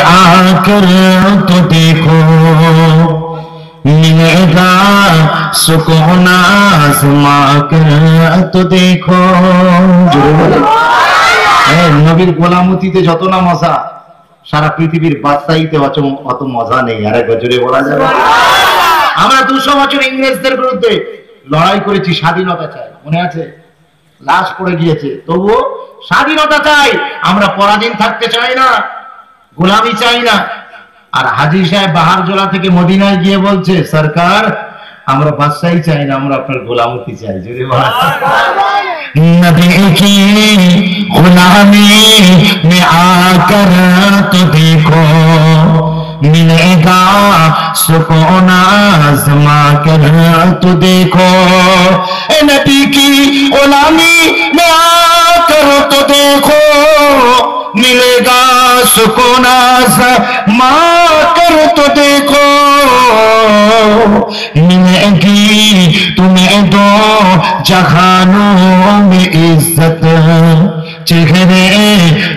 आकर तो देखो मिलेगा सुकून आजमा कर तो देखो জোরে বলো। হ্যাঁ, নবীর গোলামতিতে যত না মজা সারা পৃথিবীর বাদশাহিতে অত অত মজা নেই আর একবার জোরে বলা যাবে আমরা দুশো বছর ইংরেজদের বিরুদ্ধে লড়াই করেছি স্বাধীনতা চাই মনে আছে লাশ পড়ে গিয়েছে তবুও স্বাধীনতা চাই আমরা পরাধীন থাকতে চাই না গোলামি চাই না আর হাজি সাহেব বাহারজোলা থেকে মদিনায় গিয়ে বলছে সরকার আমরা বাদশাহী চাই না আমরা আপনার গোলামতি চাই যদি বলা नबी की गुलामी में आकर तो देखो मिलेगा सुकून आजमा कर तो देखो ए नबी की गुलामी में आकर तो देखो मिलेगा सुकून माँ कर तो देखो। मिलेगी तुम्हें दो जहानों में इज़्ज़त चेहरे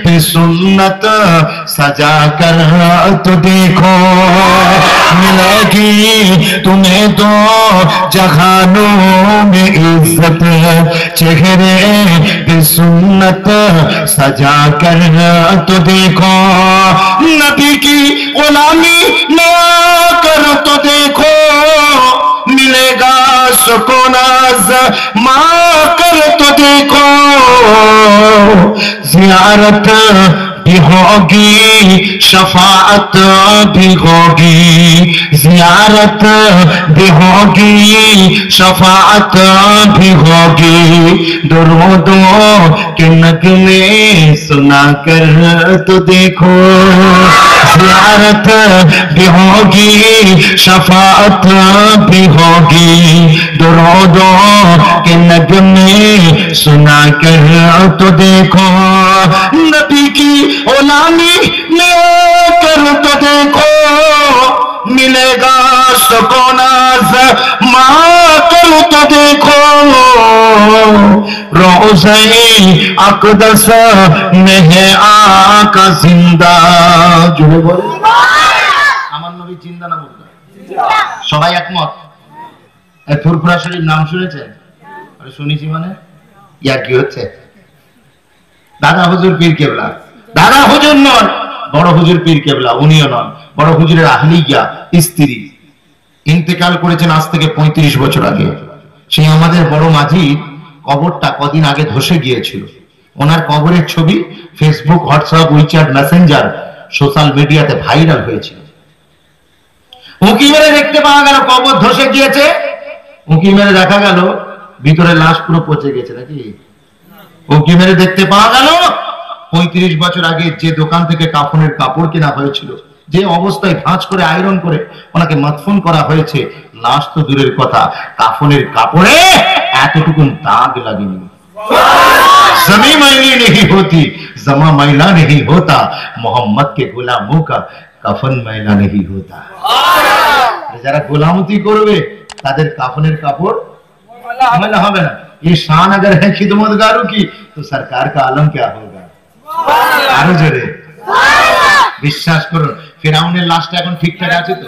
पे सुन्नत सजा कर तो देखो, मिलेगी तुम्हें दो जहानों में इज़्ज़त। चेहरे पे सुन्नत सजा कर तो देखो, नबी की गुलामी ना कर तो देखो। मिलेगा सुकून माँ कर तो देखो। जियारत भी होगी शफात भी होगी, जियारत भी होगी शफात भी होगी। दरोदों के नगमे सुना कर तो देखो। जियारत भी होगी शफात भी होगी। दुरोदों के नगमे सुना कर तो देखो, नबी की ओलामी में कर तो देखो। मिलेगा सुकून माँ कर तो देखो रोज़े अकदस में है आका जिंदा জুড়ে বলে আমার নবী চিন্তা না বলতে সবাই একমত এই ফুরফুরা শরীফ নাম শুনেছেন আরে শুনেছি মানে ইয়ার কি হচ্ছে দাদা হুজুর পীর কেবলা দাদা হুজুর নন বড় হুজুর পীর কেবলা, উনিও নন, বড় হুজুরের আহলিয়া, স্ত্রী। ইন্তেকাল করেছেন আজ থেকে ৩৫ বছর আগে। সেই আমাদের বড় মাঝি কবরটা কদিন আগে ধসে গিয়েছিল। ওনার কবরের ছবি Facebook WhatsApp WeChat Messenger social মিডিয়াতে ভাইরাল হয়েছিল। উঁকি মেরে দেখতে পাওয়া গেল, কবর ধসে গিয়েছে। উঁকি মেরে দেখা গেল, ভিতরে লাশ পুরো পচে গেছে নাকি? উঁকি মেরে দেখতে পাওয়া গেল পঁয়ত্রিশ বছর আগে যে দোকান থেকে কাফনের কাপড় কেনা হয়েছিল যে অবস্থায় ভাঁজ করে আয়রন করে ওনাকে মতফুন করা হয়েছে লাশ তো দূরের কথা কাফনের কাপড়ে এতটুকু দাগ লাগেনি जमी मैली नहीं होती जमा मैला नहीं होता मोहम्मद के गुलामों का कफन मैला नहीं होता যারা গোলামতি করবে তাদের কাফনের কাপড় मैला হবে না ये शान अगर है खिदमतगारों की तो सरकार का आलम क्या होगा আরও জোরে। বিশ্বাস করুন ফেরাউনের লাশটা এখন ঠিকঠাক আছে তো?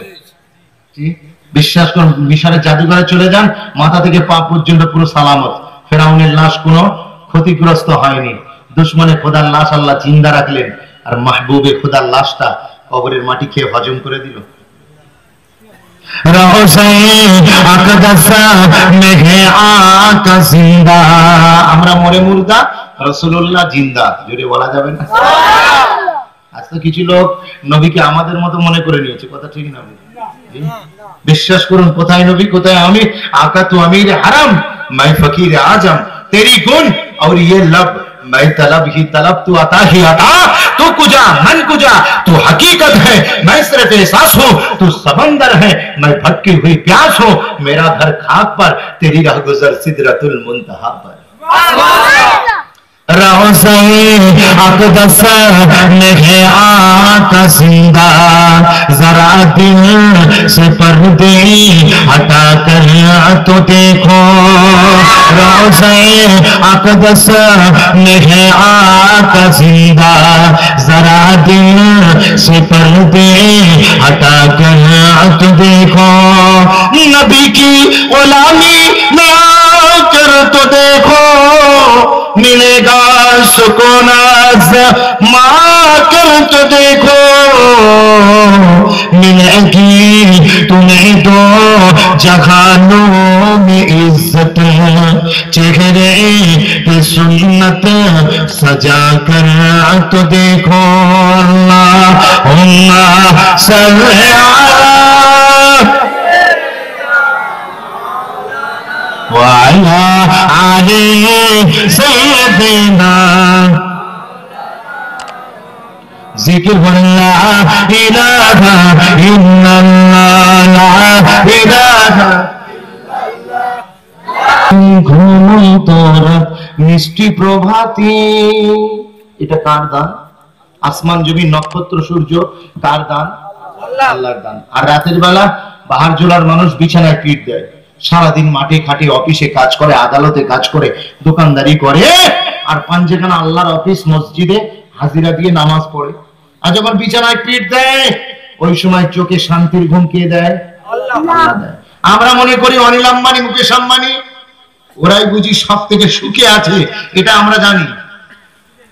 বিশ্বাস করুন মিশরের জাদুঘরে চলে যান মাথা থেকে পা পর্যন্ত পুরো সালামত। ফেরাউনের লাশ কোনো ক্ষতিগ্রস্ত হয়নি। দুশ্মনে খোদার লাশ আল্লাহ জিন্দা রাখলেন আর মাহবুবে খোদার লাশটা কবরের মাটি খেয়ে হজম করে দিল। আমরা মরে মুর্দা রসুল্লাহ জিন্দা জুড়ে বলা যাবে না আজ তো কিছু লোক নবীকে আমাদের মতো মনে করে নিয়েছে কথা ঠিক না জি? বিশ্বাস করুন কোথায় নবী কোথায় আমি আকা তো আমির হারাম मैं फकीर आजम तेरी गुण और ये लब मैं तलब ही तलब तू अता ही अता तू कुजा मन कुजा तू हकीकत है मैं सिर्फ एहसास हूँ तू समंदर है मैं भटकी हुई प्यास हूँ मेरा घर खाक पर तेरी राह गुजर सिदरतुल मुंतहा पर रोज़े अक़दस में है आका ज़िंदा। जरा दिल से पर्दे हटा कर तो देखो। रोज़े अक़दस में है आका सिंगा जरा दिल से पर्दे हटा कर तो देखो। नबी की गुलामी में आकर तो देखो। मिलेगा सुकून माँ कर तो देखो, मिलेगी तुम्हें दो जहानों में इज़्ज़त। चेहरे पे सुन्नत सजा कर तो देखो अल्लाह, उम्मा আলা আলে জিকির মিষ্টি প্রভাতি। এটা কার দান আসমান জমি নক্ষত্র সূর্য, কার দান আল্লাহর দান আর রাতের বেলা বাহার জোলার মানুষ বিছানায় পিঠ দেয়। সারাদিন মাঠে খাটে অফিসে কাজ করে আদালতে কাজ করে দোকানদারি করে। আর পাঞ্জেখানা আল্লাহর অফিস মসজিদে হাজিরা দিয়ে নামাজ পড়ে। আর যখন বিছানায় পিঠ দেয়। ওই সময় চোখে শান্তির ঘুম কে দেয়? আমরা মনে করি অনিল আম্বানি মুকেশ আম্বানি ওরাই বুঝি সব থেকে সুখে আছে এটা আমরা জানি।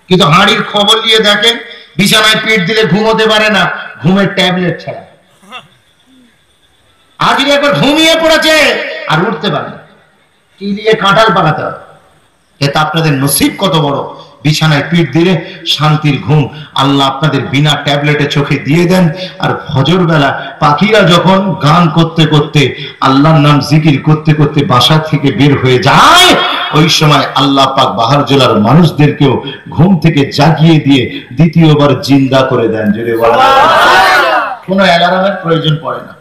কিন্তু হাঁড়ির খবর নিয়ে দেখেন বিছানায় পেট দিলে ঘুমোতে পারে না ঘুমের ট্যাবলেট ছাড়া। আজকে একবার ঘুমিয়ে পড়েছে। আর উঠতে পারে কি দিয়ে কাঁঠাল পাকাতে হবে? এতে আপনাদের নসিব কত বড়। বিছানায় পিঠ দিলে শান্তির ঘুম। আল্লাহ আপনাদের বিনা ট্যাবলেটে চোখে দিয়ে দেন। আর ফজর বেলা পাখিরা যখন গান করতে করতে আল্লাহর নাম জিকির করতে করতে বাসা থেকে বের হয়ে যায় ওই সময় আল্লাহ পাক বাহার জেলার মানুষদেরকেও ঘুম থেকে জাগিয়ে দিয়ে দ্বিতীয়বার জিন্দা করে দেন। যদি কোনো অ্যালার্মের প্রয়োজন পড়ে না।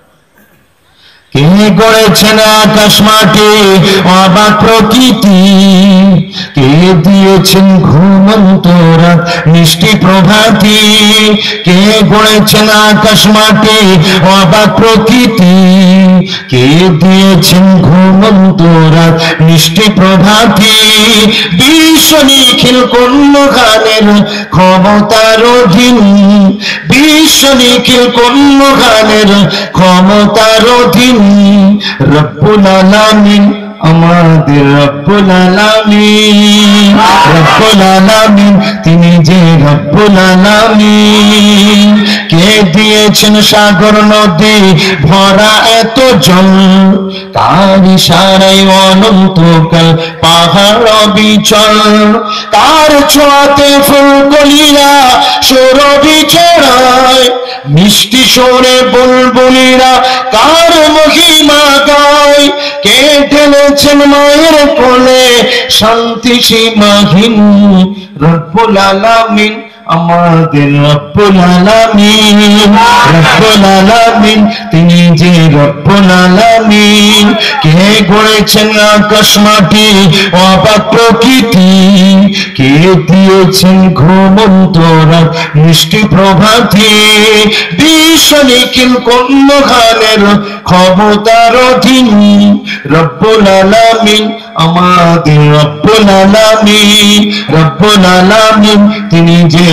কে করেছেন আকাশ মাটি? অবাক প্রকৃতি। কে দিয়েছেন ঘুমন্ত রাত? মিষ্টি প্রভাতি। কে গড়েছেন আকাশ মাটি? অবাক প্রকৃতি। কে দিয়েছেন ঘুমন্ত রাত? মিষ্টি প্রভাতি। বিশ্ব নিখিল কন্য গানের ক্ষমতার অধীন। বিশ্ব নিখিল কন্য গানের ক্ষমতার অধীন। রব্বুল আলামিন আমাদের রব্বুল আলামিন। তিনি যে রব্বুল কে দিয়েছেন সাগর নদী, ভরা এত জল। তার ইশারায় অনন্তকাল পাহাড় বিচল তার ছোঁয়াতে ফুলকলিরা সৌরভি ছড়ায়। মিষ্টি সরে বুলবুলিরা কার মহিমা গায়। কে ঢেলেছেন মায়ের কোলে শান্তি সীমাহীন রব্বুল আলামিন। আমাদের রব্বুল তিনি যে রব্বুল কে আকাশ মাটি, অবাক প্রকৃতি। কে দিয়েছেন ঘুমন্ত মিষ্টি প্রভাতি। ক্ষমতার আমাদের রব্বুল আলামিন রব্বুল আলামিন, তিনি যে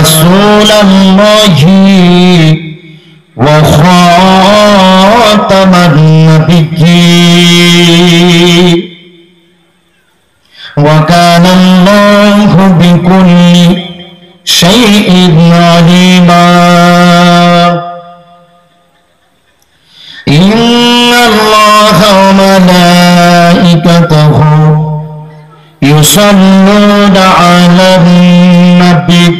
رسول الله وخاتم النبيين وكان الله بكل شيء عليما. إن الله وملائكته يصلون على النبي.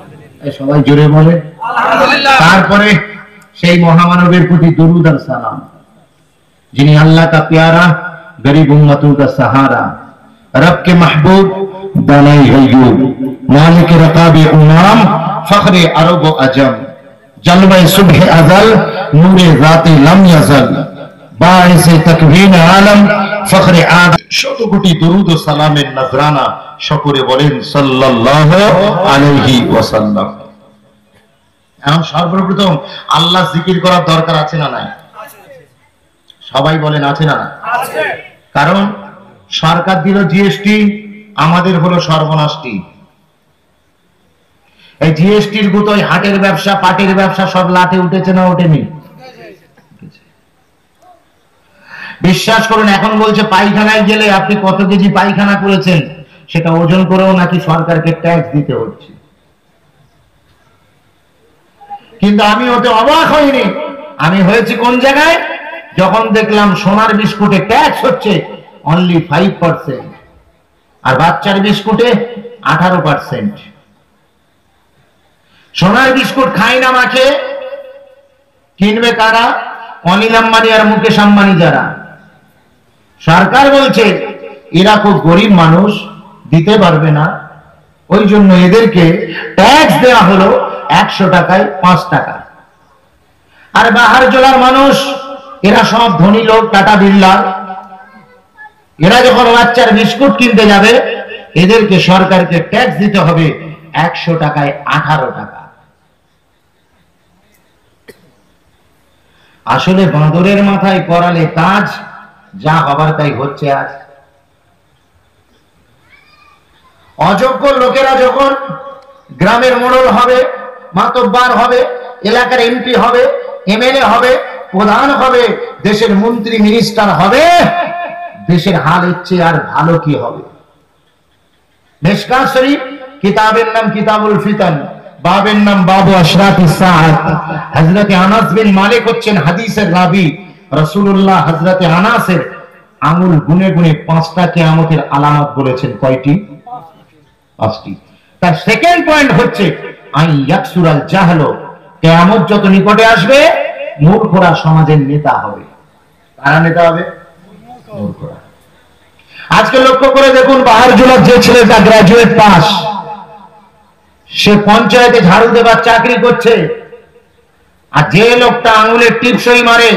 সবাই জোরে বলে তারপরে সেই মহামানবের প্রতি দরুদ আর সালাম যিনি আল্লাহ কা প্যারা গরিব উম্মতু কা সাহারা রব কে মাহবুব দানাই হইয়ুব মালিক রকাবে উমাম ফখরে আরব ও আজম জলবায় সুবহ আজল নূরে রাতে লাম ইয়াজল বাঈসে তকবীর আলম ফখরে আদ শত কোটি দরুদ ও সালামের নজরানা সকলে বলেন সাল্লাল্লাহু আলাইহি ওয়াসাল্লাম। এখন সর্বপ্রথম আল্লাহ জিকির করার দরকার আছে না নাই? সবাই বলেন আছে না কারণ সরকার দিল জিএসটি আমাদের হলো সর্বনাশটি। এই জিএসটির গুতোয় হাটের ব্যবসা পাটের ব্যবসা সব লাটে উঠেছে না ওঠেনি? বিশ্বাস করুন, এখন বলছে পায়খানায় গেলে আপনি কত কেজি পায়খানা করেছেন? সেটা ওজন করেও নাকি সরকারকে ট্যাক্স দিতে হচ্ছে। কিন্তু আমি ওতে অবাক হইনি। আমি হয়েছি কোন জায়গায়? যখন দেখলাম সোনার বিস্কুটে ট্যাক্স হচ্ছে অনলি ফাইভ পার্সেন্ট আর বাচ্চার বিস্কুটে আঠারো পার্সেন্ট সোনার বিস্কুট খাই না মাকে। কিনবে কারা? অনিল আম্বানি আর মুকেশ আম্বানি যারা। সরকার বলছে, এরা খুব গরিব মানুষ, দিতে পারবে না। ওই জন্য এদেরকে ট্যাক্স দেওয়া হলো একশো টাকায় পাঁচ টাকা। আর বাহার জেলার মানুষ, এরা সব ধনী লোক, টাটা বিল্লা এরা যখন বাচ্চার বিস্কুট কিনতে যাবে, এদেরকে সরকারকে ট্যাক্স দিতে হবে একশো টাকায় আঠারো টাকা। আসলে বাঁদরের মাথায় করালে কাজ যা হবার তাই হচ্ছে আজ। অযোগ্য লোকেরা যখন গ্রামের মোড়ল হবে, মাতব্বার হবে, এলাকার এমপি হবে, এমএলএ হবে, প্রধান হবে, দেশের মন্ত্রী মিনিস্টার হবে, দেশের হাল ইচ্ছে আর ভালো কি হবে? মেশকা শরীফ কিতাবের নাম কিতাবুল ফিতান, বাবের নাম বাবু আশরাফি সাদ। হযরতে আনাস বিন মালিক হচ্ছেন হাদিসের রাবি। রাসূলুল্লাহ হযরতে আনাসের আঙুল গুনে গুনে পাঁচটা কিয়ামতের আলামত বলেছেন। কয়টি? পাঁচটি। তার সেকেন্ড পয়েন্ট হচ্ছে আই ইয়াকসুরাল জাহলো, কিয়ামত যত নিকটে আসবে, মূর্খরা সমাজের নেতা হবে। কারা নেতা হবে? মূর্খরা। আজকে লক্ষ্য করে দেখুন, বাহার জেলার যে ছেলেটা গ্রাজুয়েট পাস সে পঞ্চায়েতে ঝাড়ু দেবার চাকরি করছে, আর যে লোকটা আঙুলের টিপসই মারে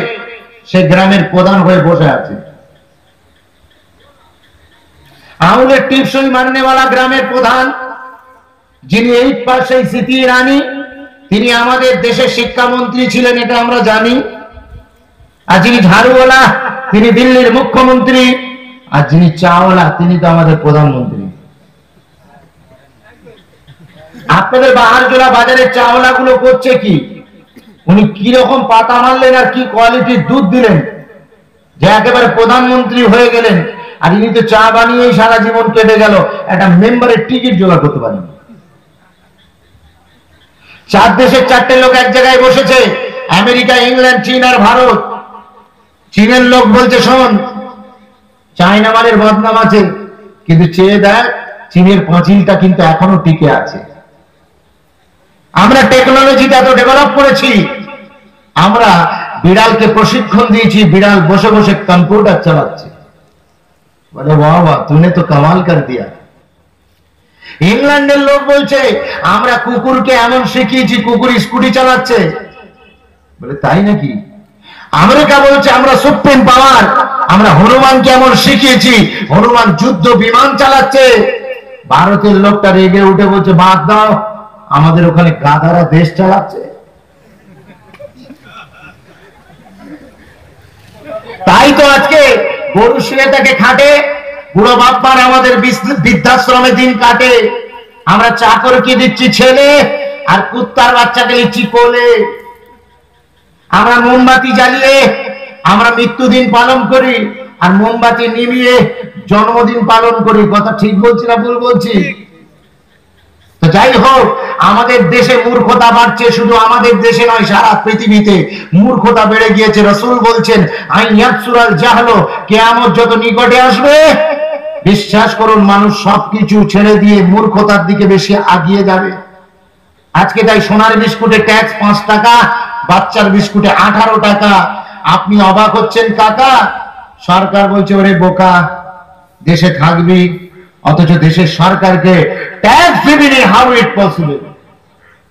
সে গ্রামের প্রধান হয়ে বসে আছে। আঙুলের টিপসই মারনেওয়ালা গ্রামের প্রধান, যিনি এই স্মৃতি ইরানি তিনি আমাদের দেশের শিক্ষামন্ত্রী ছিলেন, এটা আমরা জানি। আর যিনি ঝাড়ুওয়ালা, তিনি দিল্লির মুখ্যমন্ত্রী। আর যিনি চাওয়ালা, তিনি তো আমাদের প্রধানমন্ত্রী। আপনাদের বাহারজোলা বাজারের চাওলা গুলো করছে কি? উনি কি রকম পাতা মারলেন আর কি কোয়ালিটির দুধ দিলেন? যে একেবারে প্রধানমন্ত্রী হয়ে গেলেন, আর ইনি তো চা বানিয়েই সারা জীবন কেটে গেল, একটা মেম্বারের টিকিট জোগাড় করতে পারেন। চার দেশের চারটে লোক এক জায়গায় বসেছে, আমেরিকা, ইংল্যান্ড, চীন আর ভারত। চীনের লোক বলছে, শোন, চায়না মানের বদনাম আছে, কিন্তু চেয়ে দেয় চীনের পাঁচিলটা কিন্তু এখনও টিকে আছে। আমরা টেকনোলজিটা এত ডেভেলপ করেছি। আমরা বিড়ালকে প্রশিক্ষণ দিয়েছি, বিড়াল বসে বসে কম্পিউটার চালাচ্ছে। বলে, বাহ তুনে তো কামাল কর দিয়া। ইংল্যান্ডের লোক বলছে, আমরা কুকুরকে এমন শিখিয়েছি, কুকুর স্কুটি চালাচ্ছে। বলে, তাই নাকি? আমেরিকা বলছে, আমরা সুপ্রিম পাওয়ার আমরা হনুমানকে এমন শিখিয়েছি, হনুমান যুদ্ধ বিমান চালাচ্ছে। ভারতের লোকটা রেগে উঠে বলছে, বাদ দাও। আমাদের ওখানে গাধারা দেশ চালাচ্ছে। তাই তো আজকে গরু শুয়ে তাকে খাটে, বুড়ো বাপ্পার আমাদের বৃদ্ধাশ্রমে দিন কাটে। আমরা চাকরকে দিচ্ছি ছেলে আর কুত্তার বাচ্চাকে দিচ্ছি কোলে। আমরা মোমবাতি জ্বালিয়ে, আমরা মৃত্যুদিন পালন করি আর মোমবাতি নিভিয়ে জন্মদিন পালন করি। কথা ঠিক বলছি না ভুল বলছি? যাই হোক আমাদের দেশে মূর্খতা বাড়ছে, শুধু আমাদের দেশে নয়, সারা পৃথিবীতে মূর্খতা বেড়ে গিয়েছে। রসুল বলছেন আই ইয়াকসুরাল জাহলো, কেয়ামত যত নিকটে আসবে, বিশ্বাস করুন, মানুষ সবকিছু ছেড়ে দিয়ে মূর্খতার দিকে বেশি আগিয়ে যাবে। আজকে তাই সোনার বিস্কুটে ট্যাক্স পাঁচ টাকা, বাচ্চার বিস্কুটে আঠারো টাকা। আপনি অবাক হচ্ছেন, কাকা? সরকার বলছে, ওরে বোকা, দেশে থাকবি অথচ দেশের সরকারকে ট্যাক্স দিবি হাউ ইট পসিবল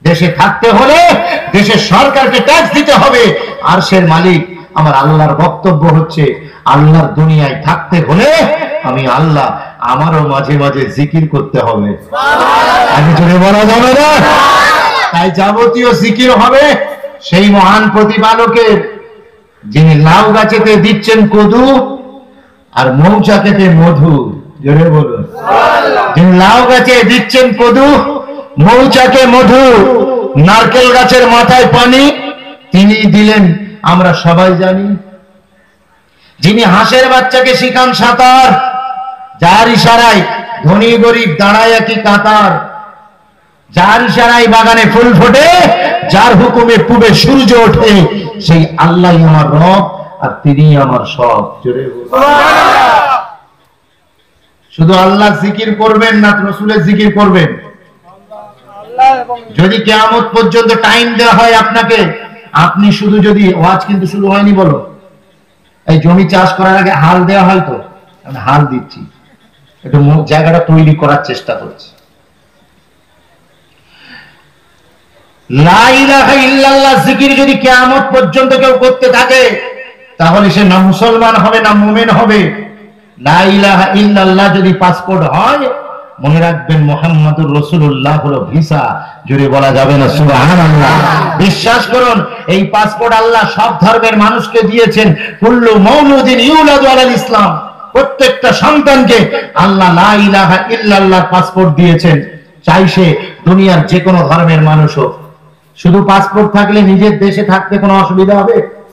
দেশে থাকতে হলে দেশের সরকারকে ট্যাক্স দিতে হবে। আর সের মালিক আমার আল্লাহর বক্তব্য হচ্ছে আল্লাহর দুনিয়ায় থাকতে হলে আমি আল্লাহ আমারও মাঝে মাঝে জিকির করতে হবে। আমি জোরে বলা যাবে না? তাই যাবতীয় জিকির হবে। সেই মহান প্রতিপালকের যিনি লাউ গাছেতে দিচ্ছেন কদু আর মৌচাকেতে মধু জোরে বলুন। লাউ গাছে দিচ্ছেন কদু মৌচাকে মধু, নারকেল গাছের মাথায় পানি, তিনি দিলেন, আমরা সবাই জানি। যিনি হাঁসের বাচ্চাকে শিখান সাঁতার, যার ইশারায় ধনী গরিব দাঁড়ায় একই কাতার, যার ইশারায় বাগানে ফুল ফোটে, যার হুকুমে পুবে সূর্য ওঠে, সেই আল্লাহ আমার রব আর তিনি আমার সব। জোরে। শুধু আল্লাহ জিকির করবেন না, রসুলের জিকির করবেন। যদি কেয়ামত পর্যন্ত টাইম দেওয়া হয় আপনাকে, আপনি শুধু যদি, ওয়াজ কিন্তু শুরু হয়নি বলো। এই জমি চাষ করার আগে হাল দেওয়া হয় তো? আমি হাল দিচ্ছি। একটু জায়গাটা তৈরি করার চেষ্টা করছি। যদি কিয়ামত পর্যন্ত কেউ করতে থাকে, তাহলে সে না মুসলমান হবে, না মুমিন হবে। যদি পাসপোর্ট হয়, মনে রাখবেন মোহাম্মদুর রসুল্লাহ হলো ভিসা। জুড়ে বলা যাবে না, সুবহানাল্লাহ। বিশ্বাস করুন, এই পাসপোর্ট আল্লাহ সব ধর্মের মানুষকে দিয়েছেন। কুল্লু মৌলুদিন ইউলাদু ইসলাম। প্রত্যেকটা সন্তানকে আল্লাহ লা ইলাহা ইল্লাল্লাহ পাসপোর্ট দিয়েছেন। চাই সে দুনিয়ার যে কোনো ধর্মের মানুষ হোক। শুধু পাসপোর্ট থাকলে নিজের দেশে থাকতে কোনো অসুবিধা হবে?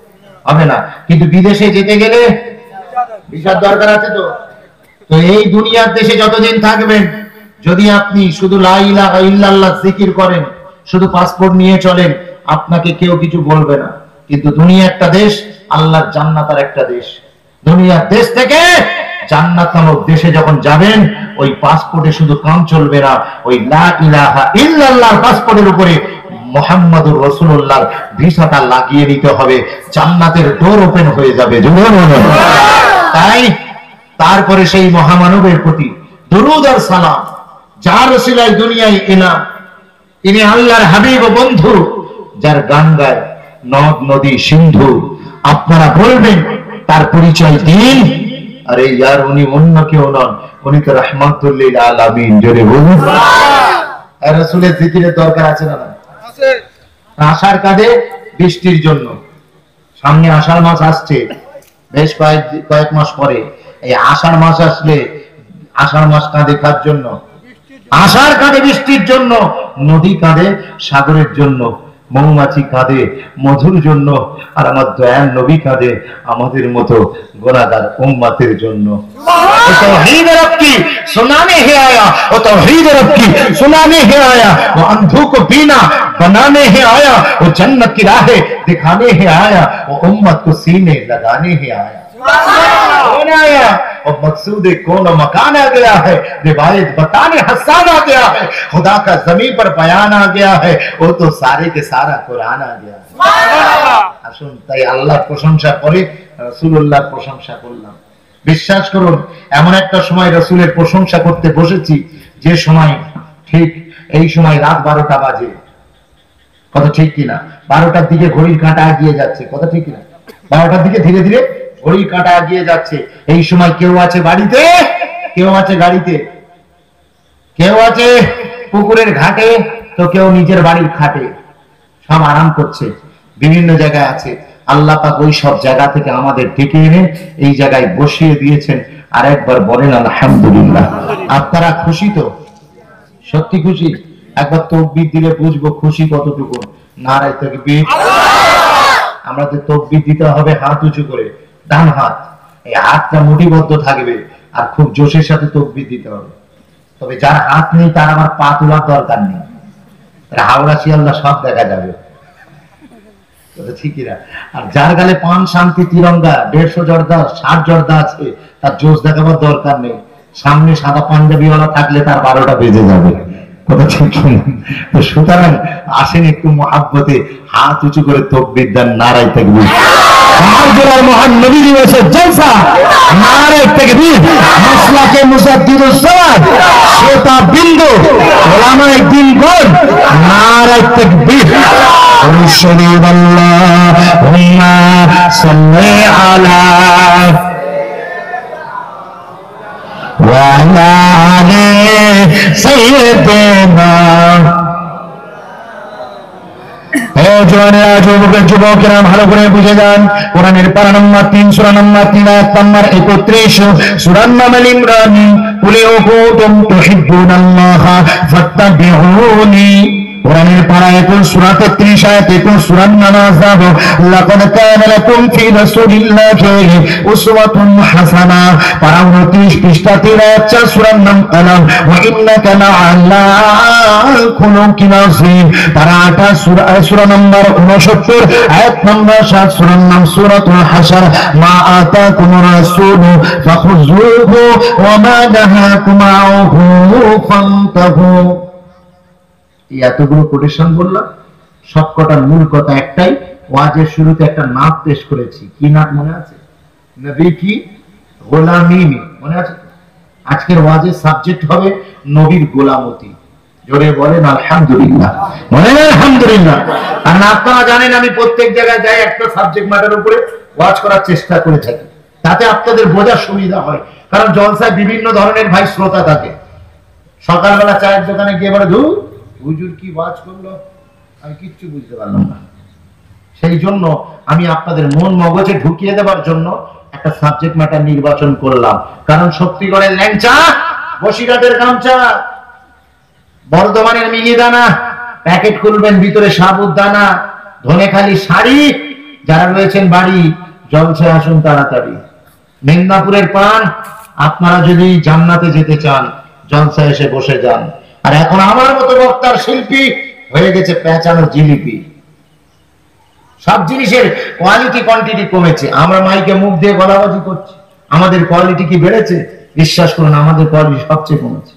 হবে না। কিন্তু বিদেশে যেতে গেলে ভিসার দরকার আছে তো? তো এই দুনিয়ার দেশে যতদিন থাকবেন, যদি আপনি শুধু লা জিকির করেন, শুধু পাসপোর্ট নিয়ে চলেন, আপনাকে কেউ কিছু বলবে না। কিন্তু দুনিয়া একটা দেশ আল্লাহর জান্নাতার একটা দেশ। দুনিয়ার দেশ থেকে জান্নাত নামক দেশে যখন যাবেন, ওই পাসপোর্টে শুধু কাম চলবে না, ওই লা ইলাহা ইল্লাল্লাহর পাসপোর্টের উপরে মোহাম্মদুর রসুল্লাহর ভিসাটা লাগিয়ে নিতে হবে। জান্নাতের ডোর ওপেন হয়ে যাবে। জোরে বলুন। তাই তারপরে সেই মহামানবের প্রতি দরুদ আর সালাম যার রসিলায় দুনিয়ায় এলাম তিনি আল্লাহর হাবিব ও বন্ধু যার গান গায় নদ নদী সিন্ধু। আপনারা বলবেন তার পরিচয় দিন। আরে ইয়ার উনি অন্য কেউ নন উনি তো রহমাতুল্লিল আলামিন জোরে বলুন। আর জিকিরের দরকার আছে না না আষাঢ় কাঁধে বৃষ্টির জন্য। সামনে আষাঢ় মাস আসছে বেশ কয়েক কয়েক মাস পরে, এই আষাঢ় মাস আসলে, আষাঢ় মাস কাঁদে কার জন্য? আষাঢ় কাঁধে বৃষ্টির জন্য, নদী কাঁধে সাগরের জন্য। মৌমাছি কাঁধে মধুর জন্য আর আমার দয়াল নবী কাঁধে আমাদের মতো গোনাগার উম্মাতের জন্য वो तौहीद रब की सुनाने ही आया वो तौहीद रब की सुनाने ही आया वो अंधों को बीना बनाने ही आया वो जन्नत की राहें दिखाने ही आया वो उम्मत को सीने लगाने ही आया कौन आया और मकसूद कौन और मकान आ गया है रिवायत बताने हसान आ गया है खुदा का जमीन पर बयान आ गया है वो तो सारे के सारा कुरान आ गया है আসুন তাই আল্লাহর প্রশংসা করে রসুল্লাহর প্রশংসা করলাম বিশ্বাস করুন এমন একটা সময় রসুলের প্রশংসা করতে বসেছি যে সময় ঠিক এই সময় রাত বারোটা বাজে কথা ঠিক কিনা বারোটার দিকে ঘড়ির কাঁটা এগিয়ে যাচ্ছে কথা ঠিক কিনা বারোটার দিকে ধীরে ধীরে ঘড়ির কাঁটা এগিয়ে যাচ্ছে। এই সময় কেউ আছে বাড়িতে? কেউ আছে গাড়িতে? কেউ আছে পুকুরের ঘাটে? তো কেউ নিজের বাড়ির খাটে। সব আরাম করছে। বিভিন্ন জায়গায় আছে। আল্লাহ পাক ওই সব জায়গা থেকে আমাদের ডেকে এনে এই জায়গায় বসিয়ে দিয়েছেন। আর একবার বলেন আলহামদুলিল্লাহ। আপনারা খুশি তো? সত্যি খুশি? একবার তকবির দিলে বুঝব খুশি কতটুকু। নারায় তকবির। আমাদের তকবির দিতে হবে হাত উঁচু করে। ডান হাত এই হাতটা মুঠিবদ্ধ থাকবে আর খুব জোশের সাথে তকবির দিতে হবে। তবে যার হাত নেই, তার আমার পা তোলার দরকার নেই। হাওড়া, শিয়ালদা সব দেখা যাবে। ঠিকই না আর যার গালে পান, শান্তি, তিরঙ্গা, দেড়শো জর্দা, ষাট জর্দা আছে, তার জোশ দেখাবার দরকার নেই। সামনে সাদা পাঞ্জাবিওয়ালা থাকলে তার বারোটা বেজে যাবে। কথা ঠিক? তো সুতরাং আসেন একটু মহাব্বতে, হাত উঁচু করে তকবির দেন নারাই থাকবে মহাজলার মহান নবী দিবসের জলসা নারাই তাকবীর মাসলাকে মুসাদ্দিদুস সালাত শ্রোতা বিন্দু ওলামায়ে দিনগণ নারাই তাকবীর ونشهد اللهم صل على وعلى آل سيدنا ও জওয়ানেরা যুবকের যুবকেরা ভালো করে বুঝে যান কোরআনের পারা নম্বর তিন সুরা নম্বর তিন আয়াত নম্বর একত্রিশ সুরান নাম আল ইমরান কুলে ও কুতুম তুহিব্বুনাল্লাহ ফাত্তাবিউনি কোরআনের পারা একুশ সূরা 33 আয়াত একুশ সূরার নামাজ যাব লাকাদ কানা লাকুম ফি রাসূলিল্লাহি উসওয়াতুন হাসানা। পারা 29 পৃষ্ঠা 3 আয়াত 4 সূরার নাম কালাম ওয়া ইন্নাকা লাআলা খুলুকিন আযীম। পারা 28 সূরা সূরা নম্বর 69 আয়াত নম্বর 7 সূরার নাম সূরাতুল হাসর মা আতাকুম রাসূল ফাখুযুহু ওয়া মা নাহাকুম আনহু, ফান্তাহু। এই এতগুলো কোটেশন বললাম সবকটার মূল কথা একটাই, ওয়াজের শুরুতে একটা নাচ পেশ করেছি। কি নাচ মনে আছে? নবী কি? গোলামি মনে আছে? আজকের ওয়াজের সাবজেক্ট হবে নবীর গোলামতি। জোরে বলেন, আলহামদুলিল্লাহ। আলহামদুলিল্লাহ। আপনারা জানেন, আমি প্রত্যেক জায়গায় যাই, একটা সাবজেক্ট ম্যাটার উপরে ওয়াজ করার চেষ্টা করে থাকি। তাতে আপনাদের বোঝার সুবিধা হয়। কারণ জলসায় বিভিন্ন ধরনের ভাই শ্রোতা থাকে। সকালবেলা চায়ের দোকানে গিয়ে বলে ধু হুজুর কি ওয়াজ করল? আমি কিচ্ছু বুঝতে পারলাম না। সেই জন্য আমি আপনাদের মন মগজে ঢুকিয়ে দেওয়ার জন্য একটা সাবজেক্ট ম্যাটার নির্বাচন করলাম। কারণ শক্তিগড়ের ল্যাংচা, বসিরহাটের গামছা, বর্ধমানের মিহিদানা প্যাকেট খুলবেন ভিতরে সাবুদানা, ধনেখালি শাড়ি, যারা রয়েছেন বাড়ি জলসে আসুন তাড়াতাড়ি। মেদিনীপুরের পান আপনারা যদি জান্নাতে যেতে চান জলসা এসে বসে যান। আর এখন আমার মতো বক্তার শিল্পী হয়ে গেছে পেঁচানোর জিলিপি। সব জিনিসের কোয়ালিটি কোয়ান্টিটি কমেছে। আমরা মাইকে মুখ দিয়ে গলাবাজি করছি। আমাদের কোয়ালিটি কি বেড়েছে? বিশ্বাস করুন, আমাদের কোয়ালিটি সবচেয়ে কমেছে।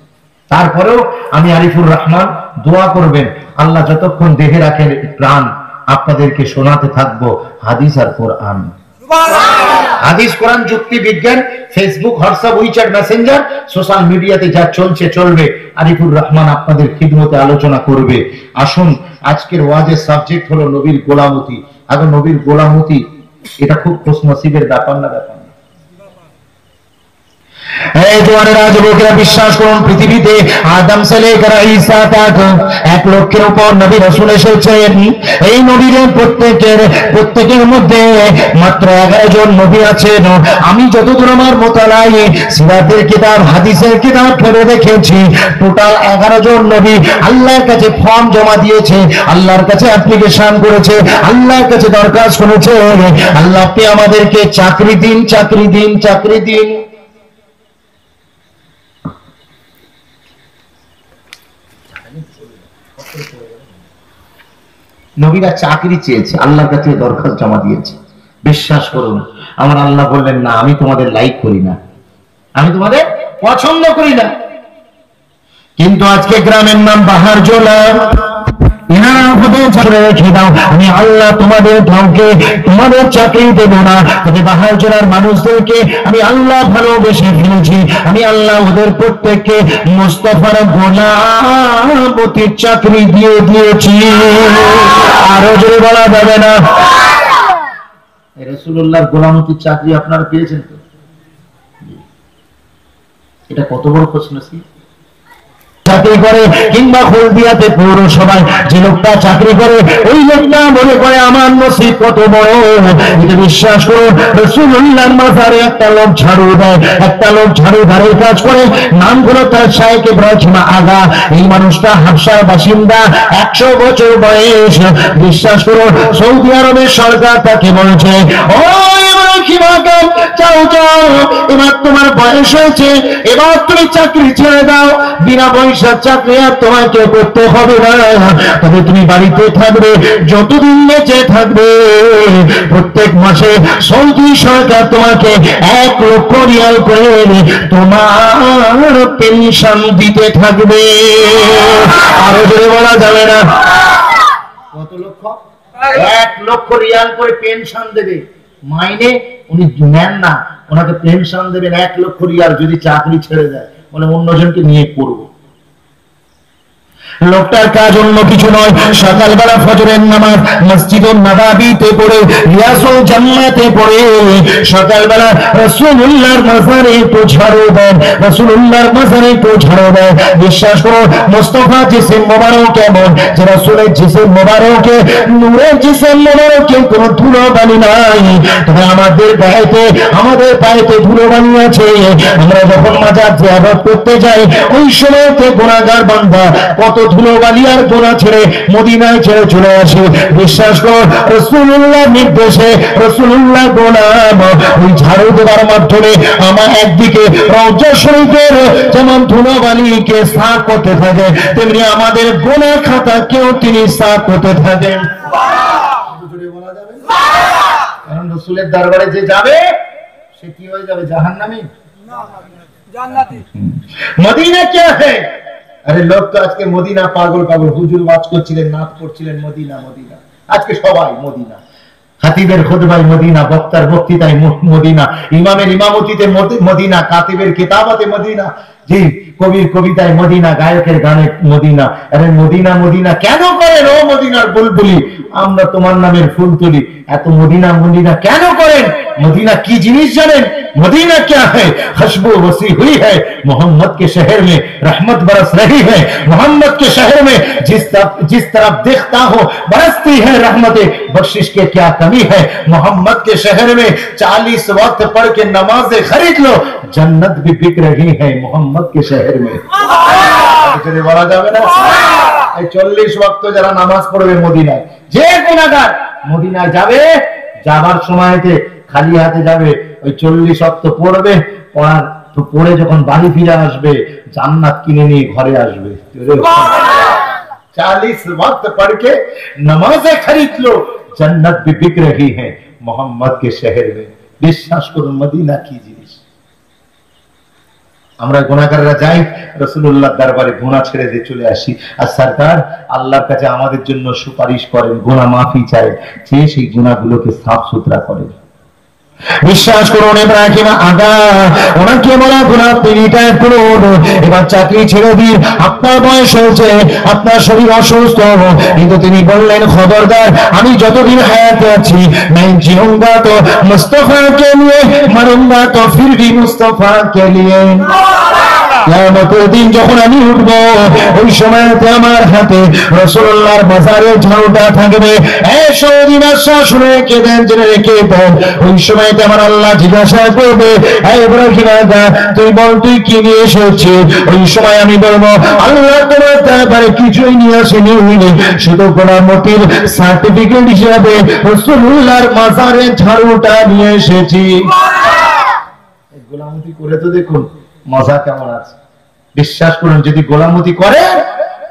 তারপরেও আমি আরিফুর রহমান, দোয়া করবেন, আল্লাহ যতক্ষণ দেহে রাখেন প্রাণ, আপনাদেরকে শোনাতে থাকব হাদিস আর কোরআন। হাদিস, কোরআন, যুক্তি, বিজ্ঞান Facebook WhatsApp WeChat Messenger social মিডিয়াতে যা চলছে, চলবে। আরিফুর রহমান আপনাদের খিদমতে আলোচনা করবে। আসুন, আজকের ওয়াজের সাবজেক্ট হলো নবীর গোলামতি। আগে নবীর গোলামতি, এটা খুব খুশনসিবের ব্যাপার না, ব্যাপার বিশ্বাস করুন, পৃথিবীতে আদম এক লক্ষের উপর নবী রাসূল এসেছেন। এই নবীদের প্রত্যেকের প্রত্যেকের মধ্যে মাত্র এগারো জন নবী আছেন। আমি যতদূর আমার সিরাতের কিতাব, হাদিসের কিতাব ফেলে দেখেছি, টোটাল এগারো জন নবী আল্লাহর কাছে ফর্ম জমা দিয়েছে, আল্লাহর কাছে অ্যাপ্লিকেশন করেছে, আল্লাহর কাছে দরখাস্ত করেছে। আল্লাহ আপনি আমাদেরকে চাকরি দিন চাকরি দিন চাকরি দিন। নবীরা চাকরি চেয়েছে, আল্লাহর কাছে দরখাস্ত জমা দিয়েছে। বিশ্বাস করুন, আমার আল্লাহ বললেন, না, আমি তোমাদের লাইক করি না। আমি তোমাদের পছন্দ করি না। কিন্তু আজকে গ্রামের নাম বাহার জোলা আমি আল্লাহ ভালোবেসে ফেলেছি। আমি আল্লাহ ওদের প্রত্যেককে মোস্তফার গোলামতির চাকরি দিয়ে দিয়েছি। আরও জোরে বলা যাবে না। রসুল্লাহর গোলামতির চাকরি আপনারা পেয়েছেন তো? এটা কত বড় প্রশ্ন চাকরি করে কিংবা হলদিয়াতে পৌরসভায় যে লোকটা চাকরি করে, ওই লোকটা মনে করে আমার নসিব কত বড়। বিশ্বাস করো রসুল্লাহ মাজারে একটা লোক ঝাড়ু দেয়, একটা লোক ঝাড়ু ধারের কাজ করে নাম হলো তার শাহেক ইব্রাহিম আগা। এই মানুষটা হাবসার বাসিন্দা, একশো বছর বয়স। বিশ্বাস করো সৌদি আরবের সরকার তাকে বলছে, ও এবার তোমার বয়স হয়েছে, এবার তুমি চাকরি ছেড়ে দাও, বিনা পয়সার চাকরি আর তোমাকে করতে হবে না। তবে তুমি বাড়িতে থাকবে, যতদিন বেঁচে থাকবে। প্রত্যেক মাসে সৌদি সরকার তোমাকে এক লক্ষ রিয়াল করে তোমার পেনশন দিতে থাকবে। আরও জোরে বলা যাবে না। কত লক্ষ? এক লক্ষ রিয়াল করে পেনশন দেবে। মাইনে উনি নেন না। ওনাকে পেনশন দেবেন এক লক্ষ রিয়াল যদি চাকরি ছেড়ে দেয়। বলে অন্যজনকে নিয়ে করব লোকটার কাজ অন্য কিছু নয়। সকালবেলা ফজরের নামাজ মসজিদ নবাবিতে পড়ে রিয়াসুল জান্নাতে পড়ে। সকালবেলা রাসূলুল্লাহর মাজারে একটু ঝাড়ু দেন, রাসূলুল্লাহর মাজারে একটু ঝাড়ু দেন। বিশ্বাস করো, মুস্তাফা জিসিম মোবারক কেমন যে রাসূলের জিসিম মোবারকে, নূরের জিসিম মোবারকে কোনো ধুলো বালি নাই। তবে আমাদের গায়েতে, আমাদের পায়েতে ধুলো বালি আছে। আমরা যখন মাজার জিয়ারত করতে যাই, ওই সময়তে গুনাহগার বান্দা কত ধুলোবালি আর গোনা ছেড়ে মদিনায় ছেড়ে চলে আসে। বিশ্বাস কর রসুল্লাহ নির্দেশে রসুল্লাহ গোলাম ওই ঝাড়ু দেওয়ার মাধ্যমে আমার একদিকে শরীফের যেমন ধুলোবালিকে সাফ করতে থাকে তেমনি আমাদের গোনা খাতাকেও তিনি সাফ করতে থাকেন। কারণ রসুলের দরবারে যে যাবে সে কি হয়ে যাবে? জান্নাতি। মদিনা কে আরে লোক তো আজকে মদিনা পাগল পাগল। হুজুর ওয়াজ করছিলেন, নাচ করছিলেন, মদিনা মদিনা। আজকে সবাই মদিনা। খাতিবের খোদবাই মদিনা, বক্তার বক্তৃতায় মদিনা। ইমামের ইমামতিতে মদিনা, কাতিবের কেতাবাতে মদিনা। জি, কবির কবিতায় মদিনা, গায়কের গানে মদিনা। আরে মদিনা মদিনা, কেন করেন ও মদিনার বুলবুলি? আমরা তোমার নামের ফুল তুলি। এত মদিনা মদিনা কেন করেন? মদিনা কি জিনিস জানেন? मदीना क्या है खुशबू वसी हुई है मोहम्मद के शहर में रहमत बरस रही है मोहम्मद के शहर में जिस तरफ जिस तरफ देखता हो बरसती है रहमतें बख्शिश के क्या कमी है मोहम्मद के शहर में चालीस वक्त पढ़ के नमाजें खरीद लो जन्नत भी बिक रही है मोहम्मद के शहर में যদি বলা যাবে না এই চল্লিশ ওয়াক্ত যারা নামাজ পড়বে মদিনায় যে গুণাগার মদিনায় যাবে যাবার সময়তে খালি হাতে যাবে ওই চল্লিশ ওয়াক্ত পড়বে পড়ার তো পড়ে যখন বাড়ি ফিরে আসবে জান্নাত কিনে নিয়ে ঘরে আসবে चालीस वक्त पढ़ के नमाजें खरीद लो जन्नत भी बिक रही है मोहम्मद के शहर में বিশ্বাস করুন মদিনা কি জিনিস আমরা গুণাগাররা যাই রসুল্লাহ দরবারে গুণা ছেড়ে দিয়ে চলে আসি আর সরকার আল্লাহর কাছে আমাদের জন্য সুপারিশ করেন গুণা মাফি চায় চেয়ে সেই গুণাগুলোকে সাফ সুতরা করেন বিশ্বাস করুন ইব্রাহিম আগা ওনাকে বলা গুণা তিনিটা করুন এবার চাকরি ছেড়ে দিন আপনার বয়স হয়েছে আপনার শরীর অসুস্থ কিন্তু তিনি বললেন খবরদার আমি যতদিন হায়াতে আছি मैं जीऊंगा तो मुस्तफा के लिए मरूंगा तो फिर भी मुस्तफा के लिए কিয়ামতের দিন যখন আমি উঠব ওই সময়তে আমার হাতে রসুল্লাহর বাজারে ঝাড়ুটা থাকবে এই সৌদি বাদশাহ শুনে রেখে দেন জেনে রেখে দেন ওই সময়তে আমার আল্লাহ জিজ্ঞাসা করবে তুই বল, তুই কি নিয়ে ওই সময় আমি বলব, আল্লাহ তোমার তারপরে কিছুই নিয়ে আসেনি শুধু গোলামতির সার্টিফিকেট হিসাবে রসুল্লাহর মাজারে ঝাড়ুটা নিয়ে এসেছি। গোলামতি করে তো দেখুন, মজা কেমন আছে। বিশ্বাস করুন, যদি গোলামতি করে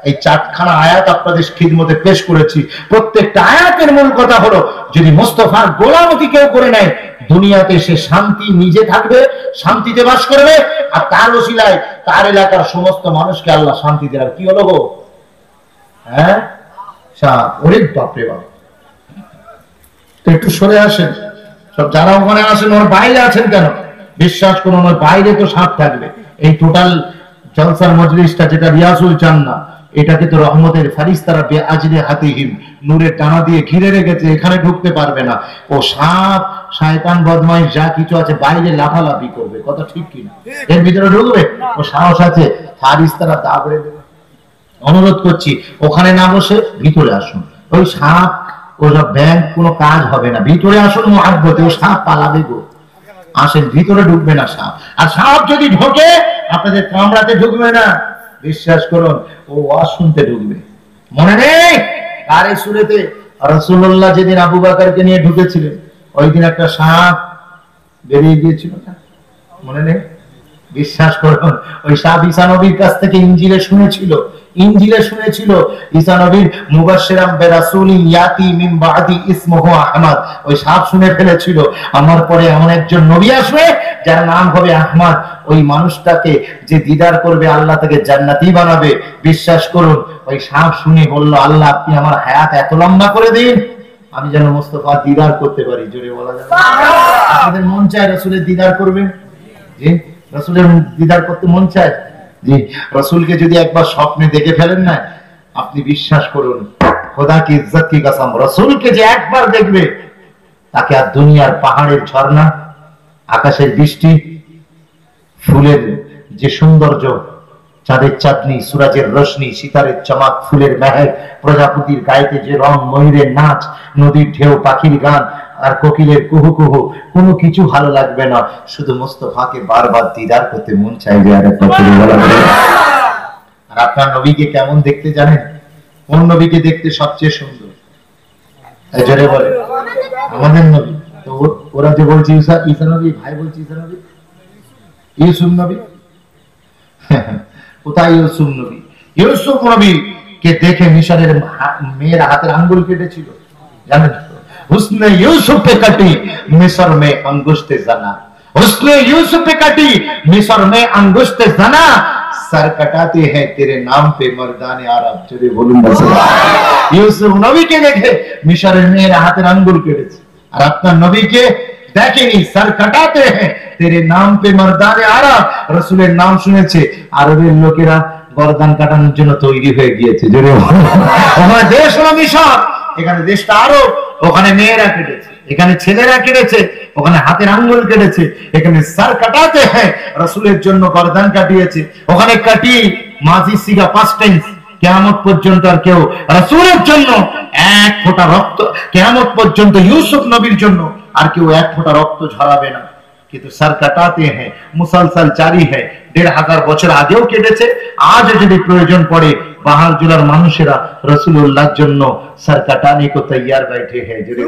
এই চারখানা আয়াত আপনাদের খিদমতে পেশ করেছি। প্রত্যেকটা আয়াতের মূল কথা হলো, যদি মোস্তফার গোলামতি কেউ করে নেয়, দুনিয়াতে সে শান্তি নিজে থাকবে, শান্তিতে বাস করবে, আর তার ওসিলায়, তার এলাকার সমস্ত মানুষকে আল্লাহ শান্তি দেওয়ার কি হলো গো? হ্যাঁ? বাপরে বাপ। একটু সরে আসেন। সব যারা ওখানে আসেন ওর বাইরে আছেন কেন? বিশ্বাস করুন, ওর বাইরে তো সাপ থাকবে। এই টোটাল জলসার মজলিসটা যেটা রিয়াজুল জান্না এটাকে তো রহমতের ফারিস্তারা বে আজরে হাতিহিম নূরের টানা দিয়ে ঘিরে রেখেছে, এখানে ঢুকতে পারবে না। ও সাপ, শয়তান, বদমাইশ, যা কিছু আছে বাইরে লাফালাফি করবে, কথা ঠিক কিনা? এর ভিতরে ঢুকবে? ও সাহস আছে, ফারিস্তারা দাবড়ে দেবে। অনুরোধ করছি, ওখানে না বসে ভিতরে আসুন। ওই সাপ ওসব ব্যাংক কোনো কাজ হবে না। ভিতরে আসুন, মহাব্বতে, ও সাপ পালাবে গো। আসেন, ভিতরে ঢুকবে না সাপ। আর সাপ যদি ঢোকে, আপনাদের কামড়াতে ঢুকবে না। বিশ্বাস করুন, ও ওয়াজ শুনতে ঢুকবে। মনে নেই? আর এই সুরেতে রসুল্লাহ যেদিন আবু বাকারকে নিয়ে ঢুকেছিলেন, ওই দিন একটা সাপ বেরিয়ে গিয়েছিল মনে নেই? বিশ্বাস করুন ওই সাপ ঈসা নবীর কাছ থেকে ইঞ্জিলে শুনেছিল ইঞ্জিলে শুনেছিল ঈসা নবীর মুবাশশিরাম বিরাসুলি ইয়াতি মিন বাদি ইসমুহু আহমদ। ওই সাপ শুনে ফেলেছিল আমার পরে এমন একজন নবী আসবে যার নাম হবে আহমদ। ওই মানুষটাকে যে দিদার করবে আল্লাহ তাকে জান্নাতি বানাবে। বিশ্বাস করুন ওই সাপ শুনে বলল আল্লাহ আপনি আমার হায়াত এত লম্বা করে দিন আমি যেন মোস্তফা দিদার করতে পারি। জোরে বলা যাবে আপনাদের মন চায় রসুলের দিদার করবেন? জি? রসুলের দিদার করতে মন চায়? জি, রসুলকে যদি একবার স্বপ্নে দেখে ফেলেন না, আপনি বিশ্বাস করুন, খোদা কি ইজ্জত কি কসম, রসুলকে যে একবার দেখবে, তাকে আর দুনিয়ার পাহাড়ের ঝর্ণা, আকাশের বৃষ্টি, ফুলের যে সৌন্দর্য, চাঁদের চাঁদনি, সুরাজের রশ্মি সিতারের চমক, ফুলের মেহের, প্রজাপতির গায়েতে যে রং, ময়ূরের নাচ, নদীর ঢেউ, পাখির গান আর কোকিলের কুহু কুহু কোনো কিছু ভালো লাগবে না। শুধু মোস্তফাকে বারবার দিদার করতে মন চাইবে আর একটা। আর আপনার নবীকে কেমন দেখতে জানেন? কোন নবীকে দেখতে সবচেয়ে সুন্দর? জোরে বলে। আমাদের নবী। তো ওরা যে বলছে ঈসা ঈসা নবী ভাই বলছে ঈসা নবী? ইউসুফ নবী? কোথায় ইউসুফ নবী? ইউসুফ নবী কে দেখে মিশরের মেয়ের হাতের আঙ্গুল কেটেছিল। জানেন? उसने यूसुफ पे कटी मिस्र में अंगुष्ठ जना उसने यूसुफ पे कटी मिस्र में अंगुष्ठ जना सर कटाते हैं तेरे नाम पे मर्दाने आरब चले बोलूं ना ইউসুফ নবীকে দেখে মিশরের মেয়ের হাতের আঙ্গুল কেটেছে আর আপনার নবীকে দেখেনি স্যার কাটাতে হ্যাঁ তেরে নাম পে মর্দানে আরব রসুলের নাম শুনেছে আরবের লোকেরা গর্দান কাটানোর জন্য তৈরি হয়ে গিয়েছে জোরে বলো। ওখানে দেশ হলো মিশর এখানে দেশটা আরব ওখানে মেয়েরা কেটেছে, এখানে ছেলেরা কেটেছে, ওখানে হাতের আঙ্গুল কেটেছে, এখানে স্যার কাটাতে হ্যাঁ রসুলের জন্য গর্দান কাটিয়েছে, ওখানে কাটি মাঝি সিগা পাস্ট টেন্স কেয়ামত পর্যন্ত আর কেউ রাসূলের জন্য এক ফোঁটা রক্ত, কেয়ামত পর্যন্ত ইউসুফ নবীর জন্য আর কেউ এক ফোঁটা রক্ত ঝরাবে না। কিন্তু স্যার কাটাতে হ্যাঁ মুসলসল জারি হ্যাঁ দেড় হাজার বছর আগেও কেটেছে আজ যদি প্রয়োজন পড়ে বাহার জেলার মানুষেরা রসুল্লাহর জন্য স্যার কাটানে কো তৈয়ার बैठे हैं যদি